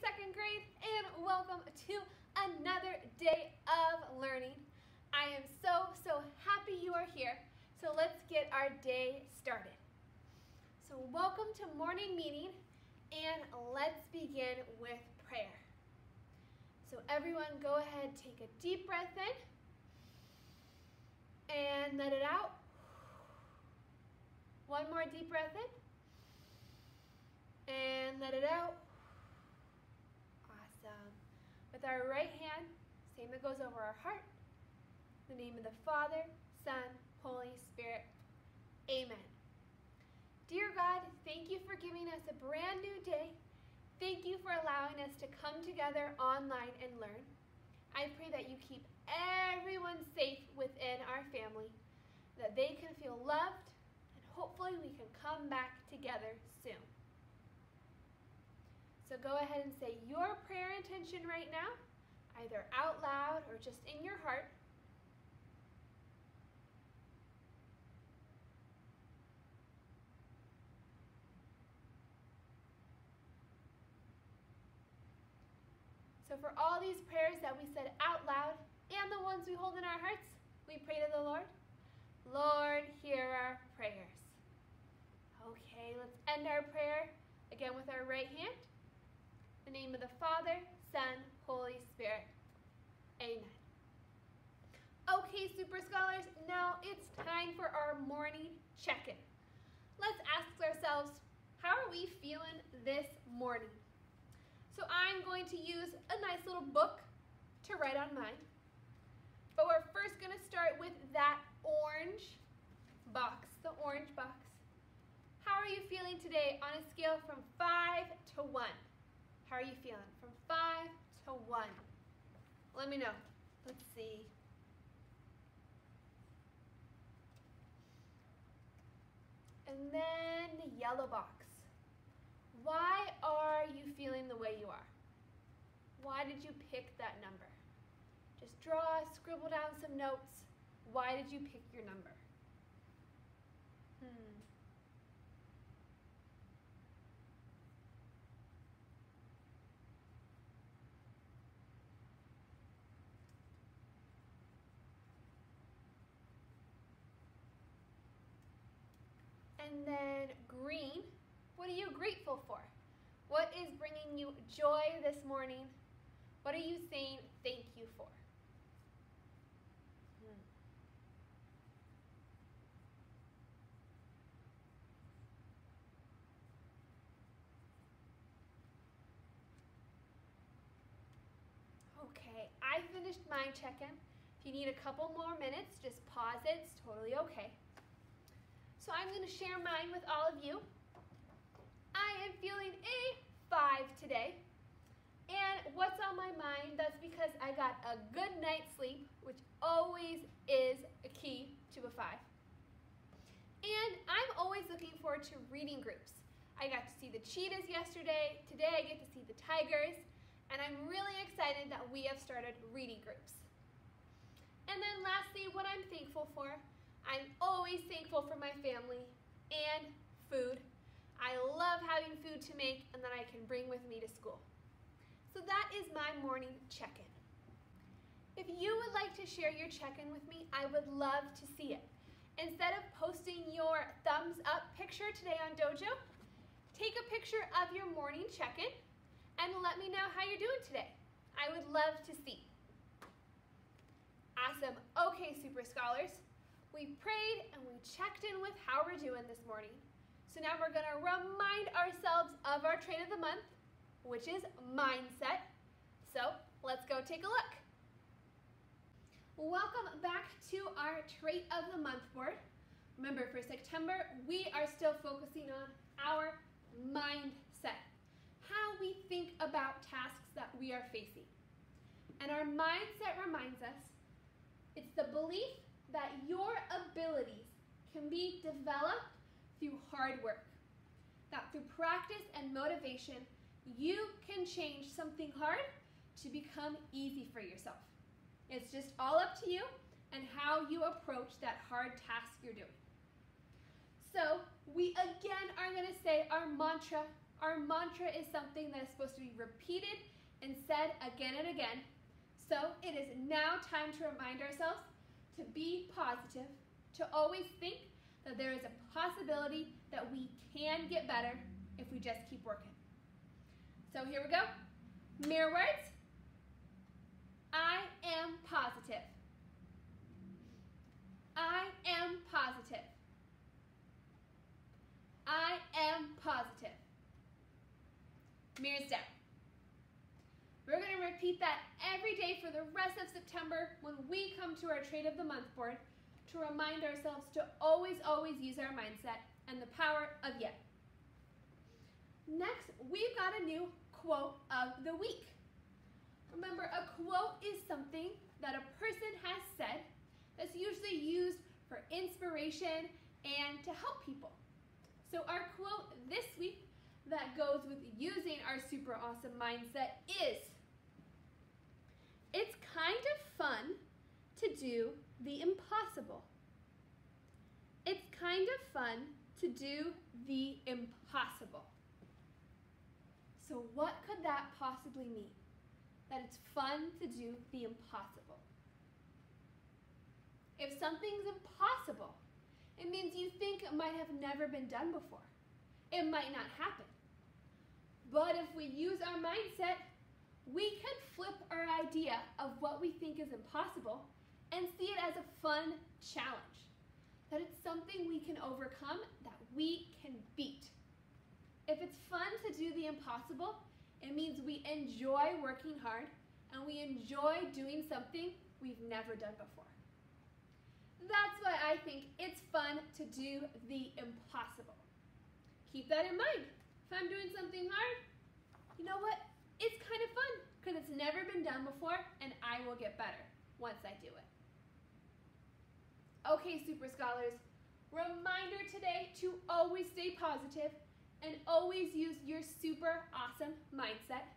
second grade, and welcome to another day of learning. I am so, so happy you are here. So let's get our day started. So welcome to morning meeting, and let's begin with prayer. So everyone go ahead, take a deep breath in, and let it out. One more deep breath in. And let it out. Awesome. With our right hand, same that goes over our heart. In the name of the Father, Son, Holy Spirit. Amen. Dear God, thank you for giving us a brand new day. Thank you for allowing us to come together online and learn. I pray that you keep everyone safe within our family, that they can feel loved, and hopefully we can come back together soon. So go ahead and say your prayer intention right now, either out loud or just in your heart. So for all these prayers that we said out loud and the ones we hold in our hearts, we pray to the Lord. Lord, hear our prayers. Okay, let's end our prayer again with our right hand. The name of the Father, Son, Holy Spirit. Amen. Okay, Super Scholars, now it's time for our morning check-in. Let's ask ourselves, how are we feeling this morning? So I'm going to use a nice little book to write on mine. But we're first going to start with that orange box, the orange box. How are you feeling today on a scale from 5 to 1? How are you feeling? From five to one. Let me know. Let's see. And then the yellow box. Why are you feeling the way you are? Why did you pick that number? Just draw, scribble down some notes. Why did you pick your number? Hmm. And then green, what are you grateful for? What is bringing you joy this morning? What are you saying thank you for? Okay, I finished my check-in. If you need a couple more minutes, just pause it. It's totally okay. So I'm going to share mine with all of you. I am feeling a five today. And what's on my mind? That's because I got a good night's sleep, which always is a key to a five. And I'm always looking forward to reading groups. I got to see the cheetahs yesterday. Today I get to see the tigers. And I'm really excited that we have started reading groups. And then lastly, what I'm thankful for I'm always thankful for my family and food. I love having food to make and that I can bring with me to school. So that is my morning check-in. If you would like to share your check-in with me, I would love to see it. Instead of posting your thumbs up picture today on Dojo, take a picture of your morning check-in and let me know how you're doing today. I would love to see. Awesome. Okay, Super Scholars. We prayed and we checked in with how we're doing this morning. So now we're going to remind ourselves of our trait of the month, which is mindset. So let's go take a look. Welcome back to our trait of the month board. Remember, for September, we are still focusing on our mindset, how we think about tasks that we are facing. And our mindset reminds us it's the belief that your abilities can be developed through hard work. That through practice and motivation, you can change something hard to become easy for yourself. It's just all up to you and how you approach that hard task you're doing. So we again are going to say our mantra, Our mantra is something that is supposed to be repeated and said again and again. So it is now time to remind ourselves to be positive, to always think that there is a possibility that we can get better if we just keep working. So here we go. Mirror words. I am positive. I am positive. I am positive. Mirrors down. Repeat that every day for the rest of September when we come to our Trait of the Month board to remind ourselves to always, always use our mindset and the power of yet. Next, we've got a new quote of the week. Remember, a quote is something that a person has said that's usually used for inspiration and to help people. So our quote this week that goes with using our super awesome mindset is, it's kind of fun to do the impossible. It's kind of fun to do the impossible. So what could that possibly mean? That it's fun to do the impossible. If something's impossible, it means you think it might have never been done before. It might not happen. But if we use our mindset, we can flip our idea of what we think is impossible and see it as a fun challenge. That it's something we can overcome, that we can beat. If it's fun to do the impossible, it means we enjoy working hard and we enjoy doing something we've never done before. That's why I think it's fun to do the impossible. Keep that in mind. If I'm doing something hard, you know what? It's kind of fun because it's never been done before and I will get better once I do it. Okay, Super Scholars, reminder today to always stay positive and always use your super awesome mindset.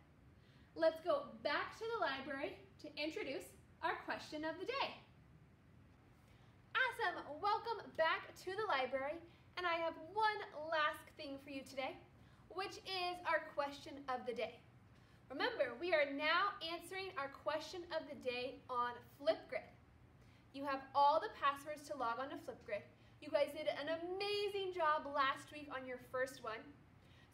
Let's go back to the library to introduce our question of the day. Awesome, welcome back to the library and I have one last thing for you today, which is our question of the day. Remember, we are now answering our question of the day on Flipgrid. You have all the passwords to log on to Flipgrid. You guys did an amazing job last week on your first one.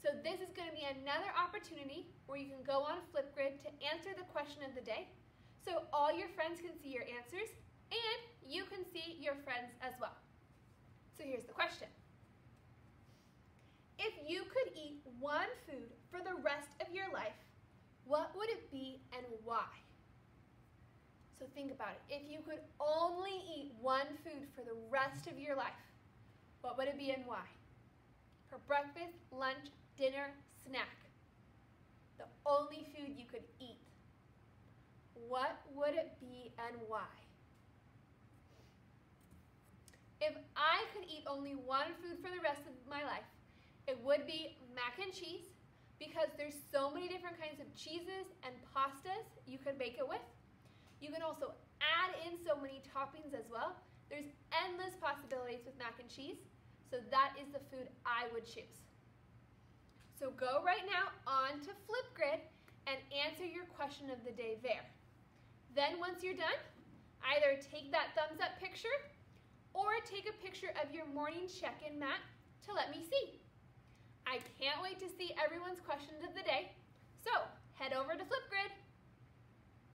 So this is going to be another opportunity where you can go on Flipgrid to answer the question of the day. So all your friends can see your answers and you can see your friends as well. So here's the question. If you could eat one food for the rest of your life, what would it be and why? So think about it. If you could only eat one food for the rest of your life, what would it be and why? For breakfast, lunch, dinner, snack. The only food you could eat. What would it be and why? If I could eat only one food for the rest of my life, it would be mac and cheese because there's so many different kinds of cheeses and pastas you could make it with. You can also add in so many toppings as well. There's endless possibilities with mac and cheese, so that is the food I would choose. So go right now on to Flipgrid and answer your question of the day there. Then once you're done, either take that thumbs up picture or take a picture of your morning check-in mat to let me see. I can't wait to see everyone's questions of the